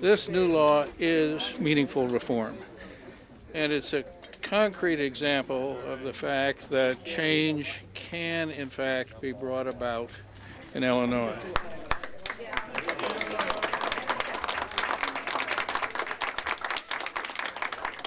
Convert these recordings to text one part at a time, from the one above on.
This new law is meaningful reform, and it's a concrete example of the fact that change can, in fact, be brought about in Illinois.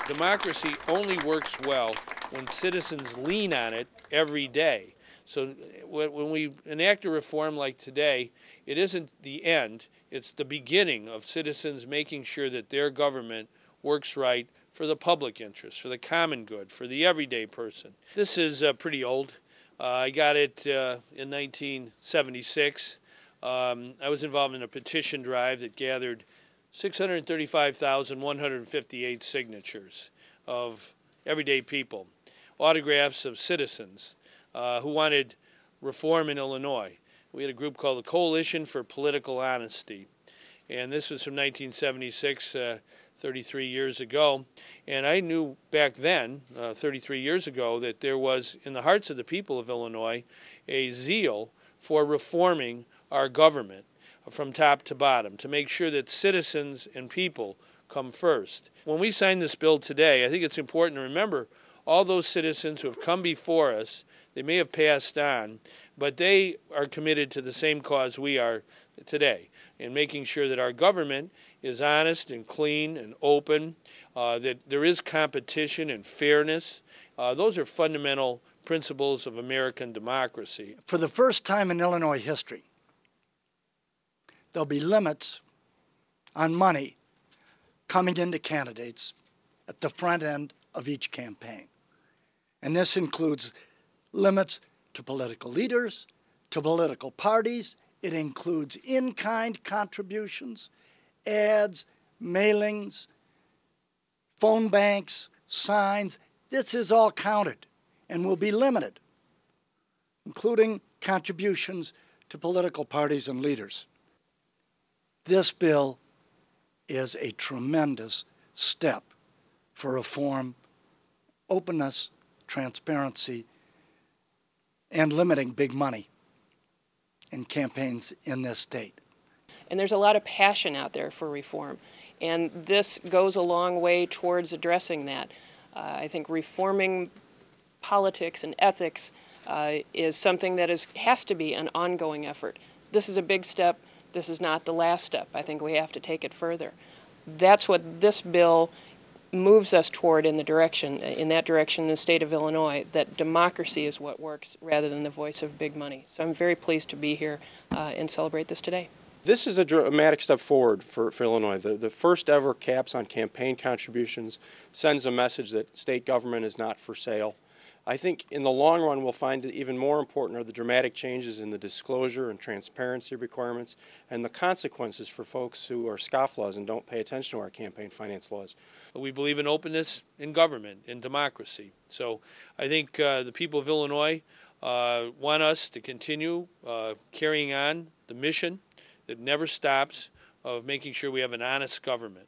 Democracy only works well when citizens lean on it every day. So when we enact a reform like today, it isn't the end, it's the beginning of citizens making sure that their government works right for the public interest, for the common good, for the everyday person. This is uh, pretty old. Uh, I got it uh, in 1976. Um, I was involved in a petition drive that gathered 635,158 signatures of everyday people, autographs of citizens uh, who wanted reform in Illinois. We had a group called the Coalition for Political Honesty. And this was from 1976, uh, 33 years ago. And I knew back then, uh, 33 years ago, that there was in the hearts of the people of Illinois a zeal for reforming our government from top to bottom to make sure that citizens and people come first. When we sign this bill today, I think it's important to remember all those citizens who have come before us. They may have passed on, but they are committed to the same cause we are today in making sure that our government is honest and clean and open, uh, that there is competition and fairness. Uh, those are fundamental principles of American democracy. For the first time in Illinois history, there'll be limits on money coming into candidates at the front end of each campaign. And this includes limits to political leaders, to political parties. It includes in kind contributions, ads, mailings, phone banks, signs. This is all counted and will be limited, including contributions to political parties and leaders. This bill is a tremendous step for reform, openness, transparency, and limiting big money in campaigns in this state. And there's a lot of passion out there for reform. And this goes a long way towards addressing that. Uh, I think reforming politics and ethics uh, is something that is, has to be an ongoing effort. This is a big step this is not the last step. I think we have to take it further. That's what this bill moves us toward in the direction, in that direction in the state of Illinois, that democracy is what works rather than the voice of big money. So I'm very pleased to be here uh, and celebrate this today. This is a dramatic step forward for, for Illinois. The, the first ever caps on campaign contributions sends a message that state government is not for sale. I think in the long run, we'll find that even more important are the dramatic changes in the disclosure and transparency requirements and the consequences for folks who are scofflaws and don't pay attention to our campaign finance laws. We believe in openness in government, in democracy. So I think uh, the people of Illinois uh, want us to continue uh, carrying on the mission that never stops of making sure we have an honest government.